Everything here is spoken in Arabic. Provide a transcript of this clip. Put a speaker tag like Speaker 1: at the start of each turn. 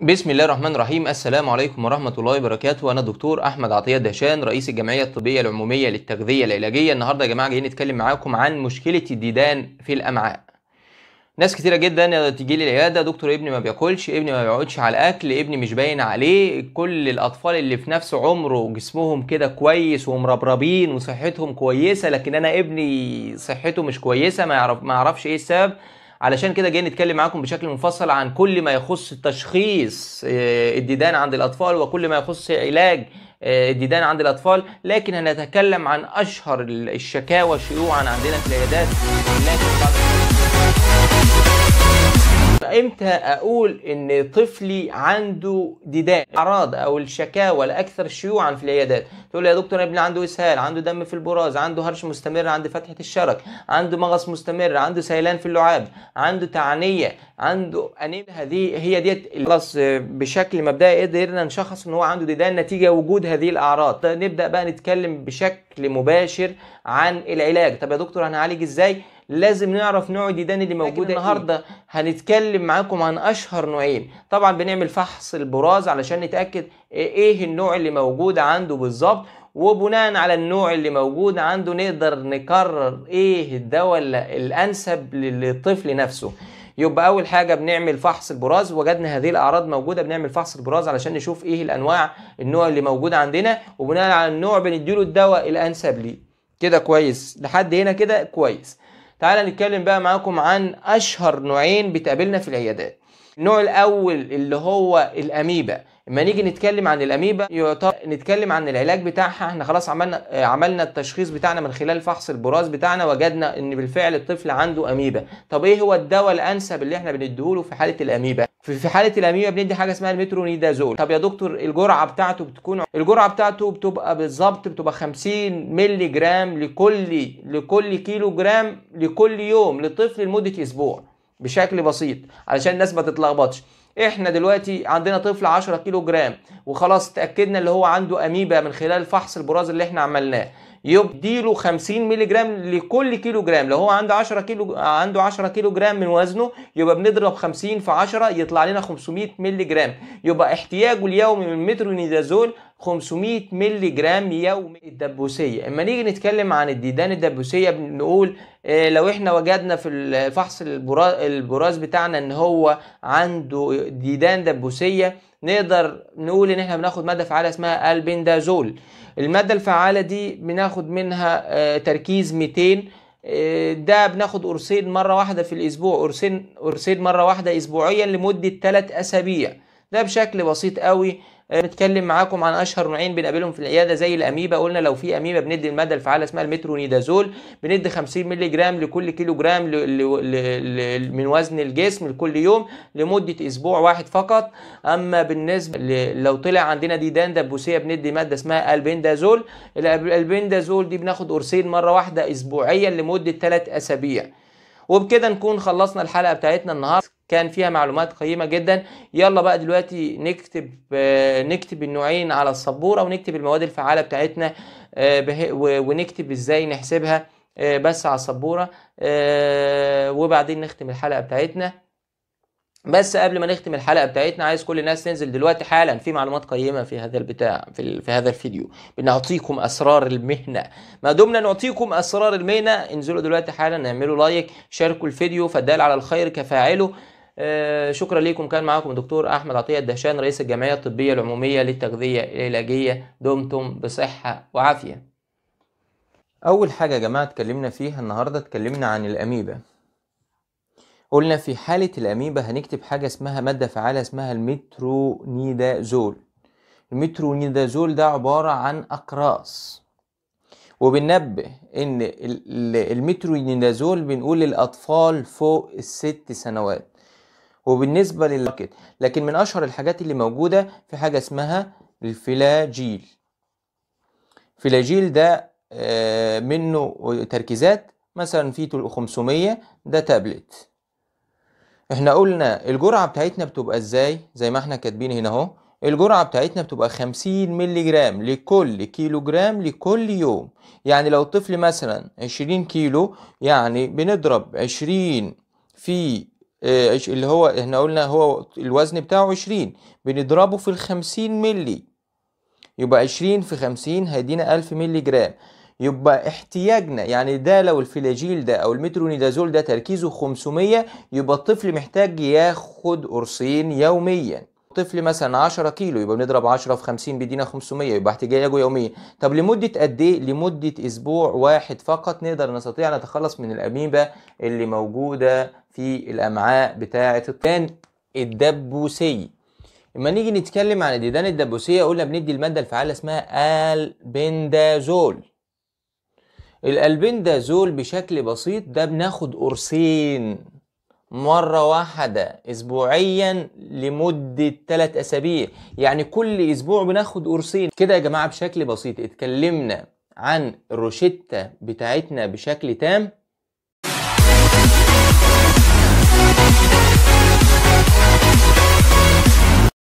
Speaker 1: بسم الله الرحمن الرحيم. السلام عليكم ورحمة الله وبركاته. أنا دكتور أحمد عطية دهشان رئيس الجمعية الطبية العمومية للتغذية العلاجية. النهاردة يا جماعة جايين نتكلم معاكم عن مشكلة الديدان في الأمعاء. ناس كتيرة جدا تيجي لي العيادة. دكتور ابني ما بياكلش ابني ما بيقعدش على الأكل ابني مش باين عليه. كل الأطفال اللي في نفس عمره جسمهم كده كويس ومربربين وصحتهم كويسة لكن أنا ابني صحته مش كويسة ما يعرف ما يعرفش إيه السبب. علشان كده جاي نتكلم معاكم بشكل مفصل عن كل ما يخص تشخيص آه، الديدان عند الأطفال وكل ما يخص علاج آه، الديدان عند الأطفال. لكن هنتكلم عن أشهر الشكاوى شيوعا عندنا في العيادات. إمتى أقول إن طفلي عنده ديدان؟ أعراض أو الشكاوى الأكثر شيوعا في العيادات. تقول يا دكتور ابني عنده إسهال عنده دم في البراز عنده هرش مستمر عند فتحة الشرج عنده مغص مستمر عنده سيلان في اللعاب عنده تعنية عنده أنيميا. هذه هي ديت خلاص بشكل مبدئي قدرنا نشخص إن هو عنده ديدان نتيجة وجود هذه الأعراض. نبدأ بقى نتكلم بشكل مباشر عن العلاج. طب يا دكتور هنعالج إزاي؟ لازم نعرف نوع الديدان اللي موجودة النهارده هنتكلم معاكم عن أشهر نوعين. طبعا بنعمل فحص البراز علشان نتأكد إيه النوع اللي موجود عنده بالظبط وبناء على النوع اللي موجود عنده نقدر نقرر إيه الدواء الأنسب للطفل نفسه. يبقى أول حاجة بنعمل فحص البراز. وجدنا هذه الأعراض موجودة بنعمل فحص البراز علشان نشوف إيه الأنواع النوع اللي موجود عندنا. وبناء على النوع بنديله الدواء الأنسب ليه. كده كويس؟ لحد هنا كده كويس. تعالى نتكلم بقى معاكم عن أشهر نوعين بتقابلنا في العيادات. النوع الأول اللي هو الاميبا اما نيجي نتكلم عن الاميبا يعتبر نتكلم عن العلاج بتاعها. إحنا خلاص عملنا عملنا التشخيص بتاعنا من خلال فحص البراز بتاعنا وجدنا إن بالفعل الطفل عنده اميبا طب إيه هو الدواء الأنسب اللي إحنا بنديهوله في حالة الاميبا في حالة الاميبا بندي حاجة اسمها المترونيدازول طب يا دكتور الجرعة بتاعته بتكون الجرعة بتاعته بتبقى بالظبط بتبقى 50 مللي جرام لكل لكل كيلو جرام لكل يوم لطفل لمدة أسبوع بشكل بسيط علشان الناس ما تتلخبطش. إحنا دلوقتي عندنا طفل 10 كيلو جرام وخلاص اتاكدنا اللي هو عنده أميبا من خلال فحص البراز اللي إحنا عملناه. يديله 50 مللي جرام لكل كيلو جرام لو هو عنده 10 كيلو عنده 10 كيلو جرام من وزنه يبقى بنضرب 50 في 10 يطلع لنا 500 مللي جرام يبقى احتياجه اليومي من مترونيدازول 500 مللي جرام يومي. الدبوسية. اما نيجي نتكلم عن الديدان الدبوسية بنقول آه لو إحنا وجدنا في فحص البراز بتاعنا ان هو عنده ديدان دبوسية نقدر نقول إن إحنا بناخد مادة فعالة اسمها ألبندازول. المادة الفعالة دي بناخد منها آه تركيز 200 آه ده بناخد قرصين مرة واحدة في الأسبوع قرصين قرصين مرة واحدة اسبوعيا لمدة 3 أسابيع. ده بشكل بسيط قوي. نتكلم معاكم عن أشهر نوعين بنقابلهم في العيادة زي الاميبا قلنا لو في اميبا بندي الماده الفعاله اسمها المترونيدازول بندي 50 مللي جرام لكل كيلو جرام من وزن الجسم لكل يوم لمدة أسبوع واحد فقط. أما بالنسبة لو طلع عندنا ديدان دبوسيه بندي مادة اسمها ألبندازول البندازول دي بناخد قرصين مرة واحدة اسبوعيا لمدة 3 أسابيع. وبكده نكون خلصنا الحلقة بتاعتنا النهارده. كان فيها معلومات قيمة جدا. يلا بقى دلوقتي نكتب نكتب النوعين على السبورة ونكتب المواد الفعالة بتاعتنا ونكتب إزاي نحسبها بس على السبورة. وبعدين نختم الحلقة بتاعتنا. بس قبل ما نختم الحلقة بتاعتنا عايز كل الناس تنزل دلوقتي حالا. في معلومات قيمة في هذا البتاع في, في هذا الفيديو. بنعطيكم أسرار المهنة. ما دمنا نعطيكم أسرار المهنة. انزلوا دلوقتي حالا اعملوا لايك شاركوا الفيديو فالدال على الخير كفاعله. آه شكرا لكم كان معاكم دكتور أحمد عطية الدهشان رئيس الجمعية الطبية العمومية للتغذية العلاجية. دمتم بصحة وعافية. أول حاجة يا جماعة اتكلمنا فيها النهارده اتكلمنا عن الاميبا قلنا في حالة الأميبا هنكتب حاجة اسمها مادة فعالة اسمها المترونيدازول. المترونيدازول ده عبارة عن أقراص. وبننبه إن المترونيدازول بنقول للأطفال فوق الست سنوات. وبالنسبة لل market لكن من أشهر الحاجات اللي موجودة في حاجة اسمها الفلاجيل. فلاجيل ده منه تركيزات مثلا في 500 ده تابلت. إحنا قلنا الجرعة بتاعتنا بتبقى إزاي؟ زي ما إحنا كاتبين هنا اهو. الجرعة بتاعتنا بتبقى 50 مللي جرام لكل كيلو جرام لكل يوم. يعني لو الطفل مثلا 20 كيلو يعني بنضرب 20 في آه، اللي هو إحنا قلنا هو الوزن بتاعه 20 بنضربه في ال 50 ملي يبقى 20 في 50 هيدينا 1000 ملي جرام. يبقى احتياجنا يعني ده لو الفلاجيل ده أو المترونيدازول ده تركيزه 500 يبقى الطفل محتاج ياخد قرصين يوميا. طفل مثلا 10 كيلو يبقى بنضرب 10 في 50 بيدينا 500 يبقى احتياجه يوميا. طب لمدة قد إيه؟ لمدة أسبوع واحد فقط نقدر نستطيع نتخلص من الأميبا اللي موجودة في الأمعاء بتاعة الطفل الدبوسية. لما نيجي نتكلم عن الديدان الدبوسية قلنا بندي المادة الفعالة اسمها ألبندازول. الألبندازول بشكل بسيط ده بناخد قرصين مرة واحدة اسبوعيا لمدة 3 أسابيع. يعني كل أسبوع بناخد قرصين. كده يا جماعة بشكل بسيط اتكلمنا عن الروشتة بتاعتنا بشكل تام.